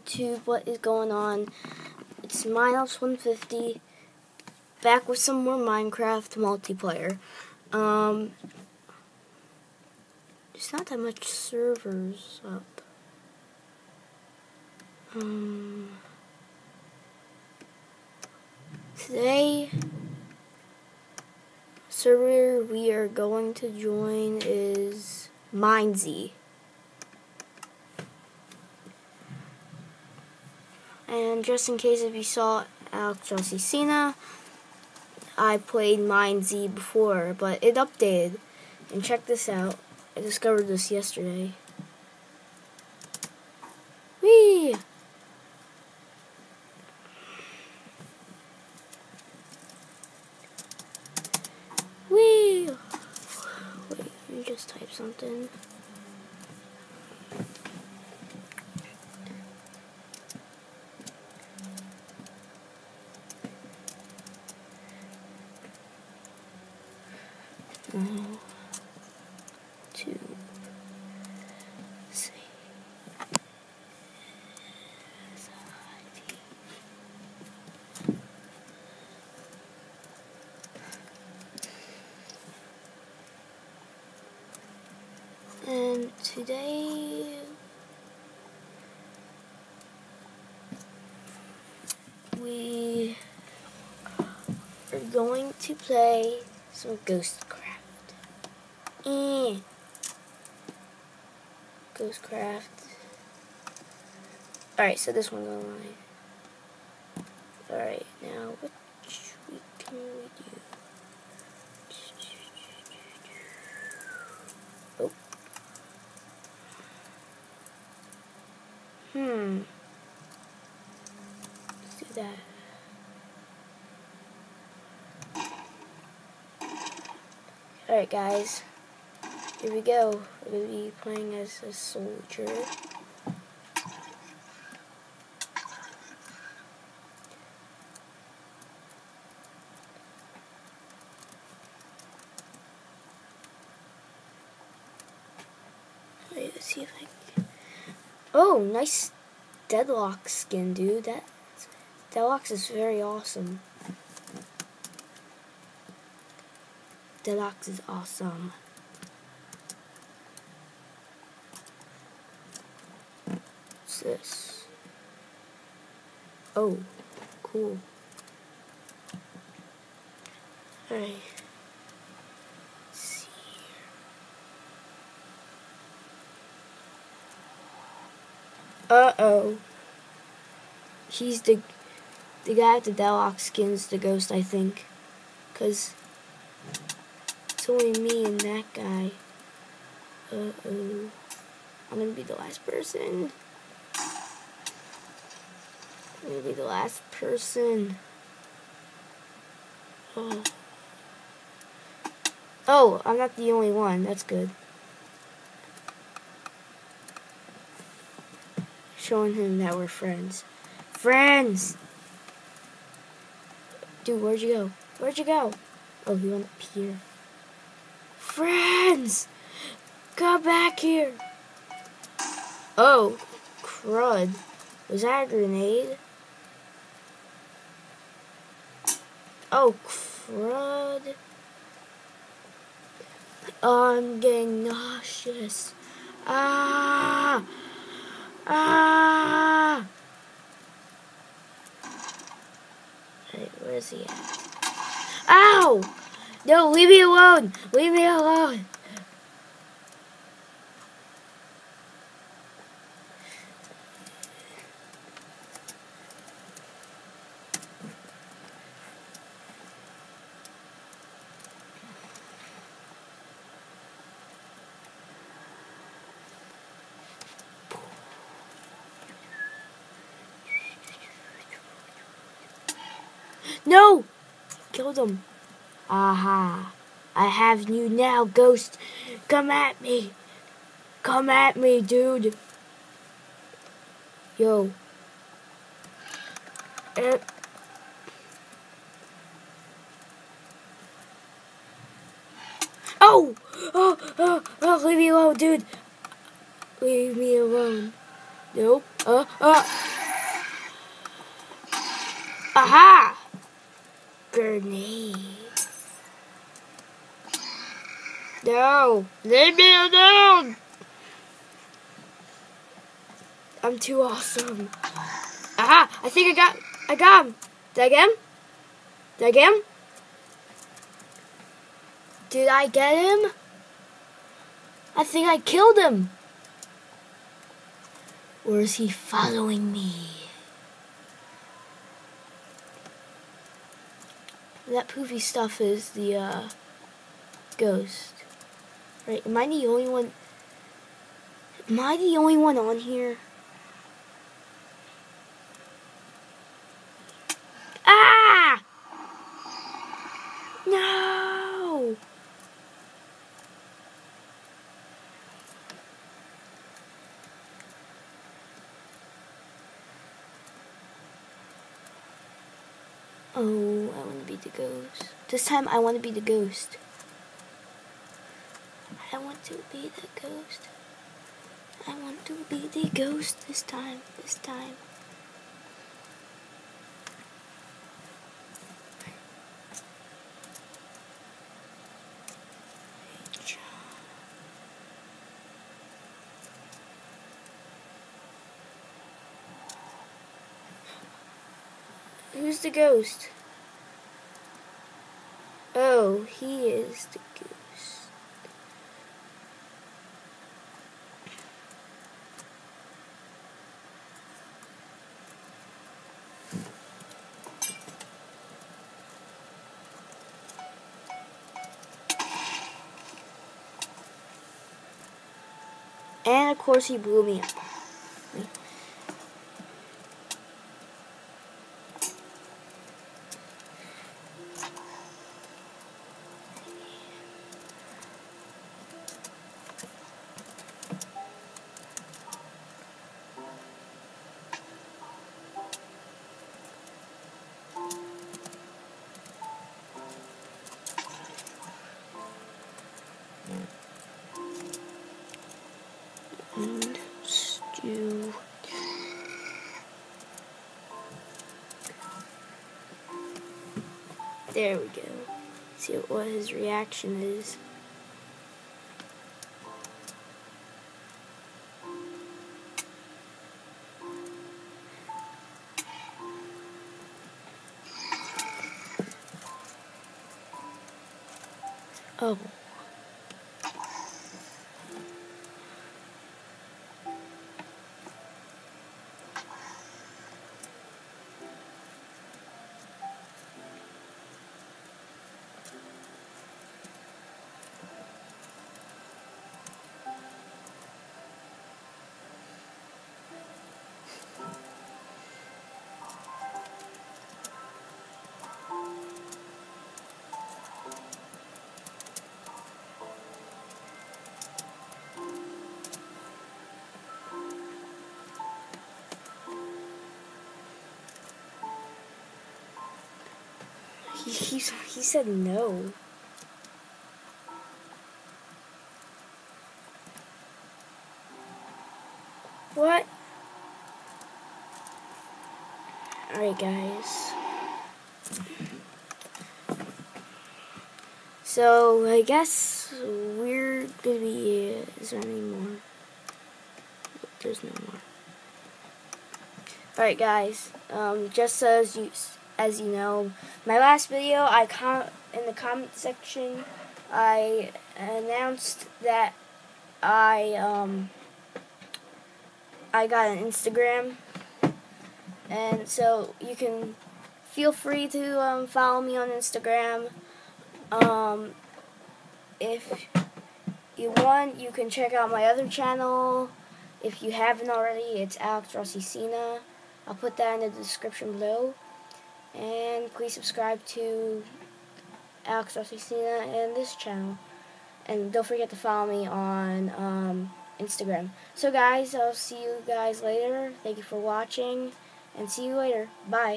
YouTube? What is going on? It's Mineops 150 back with some more Minecraft multiplayer. Um, there's not that much servers up. Um, today, server we are going to join is Mindsy. And just in case if you saw Alex Chelsea Cena, I played Mindsy before, but it updated. And check this out. I discovered this yesterday. Whee! Whee! Wait, let me just type something. Two. And today we are going to play some Ghostcraft. Eh. Ghostcraft. Alright, so this one's online. Alright, now what can we do? Oh. Hmm. Let's do that. Alright guys. Here we go. We're going to be playing as a soldier. Wait, let's see if I can... Oh, nice deadlock skin, dude. That deadlock is very awesome. Deluxe is awesome. This? Oh, cool. Alright. see Uh-oh. He's the the guy at the Delox skins the ghost, I think. Cause it's only me and that guy. Uh-oh. I'm gonna be the last person. Maybe the last person. Oh. oh, I'm not the only one. That's good. Showing him that we're friends. Friends! Dude, where'd you go? Where'd you go? Oh, he went up here. Friends! Come back here! Oh, crud. Was that a grenade? Oh, crud. I'm getting nauseous. Ah! Ah! Hey, where's he at? Ow! No, leave me alone! Leave me alone! No! Killed him. Aha. I have you now, ghost. Come at me. Come at me, dude. Yo. Uh, oh! Oh, oh, oh, leave me alone, dude. Leave me alone. Nope. Uh, uh. Aha! Grenade. No! Leave me alone! I'm too awesome. Aha! I think I got I got him. Did I get him? Did I get him? Did I get him? I think I killed him. Or is he following me? That poofy stuff is the uh, ghost. Right? Am I the only one? Am I the only one on here? Ah! No! Oh, I want to be the ghost. This time I want to be the ghost. I want to be the ghost. I want to be the ghost this time. This time. Who's the ghost? Oh, he is the ghost. And of course he blew me up. There we go. See what his reaction is. Oh. He, he, he said no. What? Alright, guys. So, I guess we're gonna be. Is there any more? There's no more. Alright, guys. Um, just as you as you know, my last video, I com in the comment section, I announced that I um I got an Instagram, and so you can feel free to um, follow me on Instagram. Um, if you want, you can check out my other channel. If you haven't already, it's Alex Rossi Cena. I'll put that in the description below. And please subscribe to Alex Cena and this channel. And don't forget to follow me on um, Instagram. So guys, I'll see you guys later. Thank you for watching. And see you later. Bye.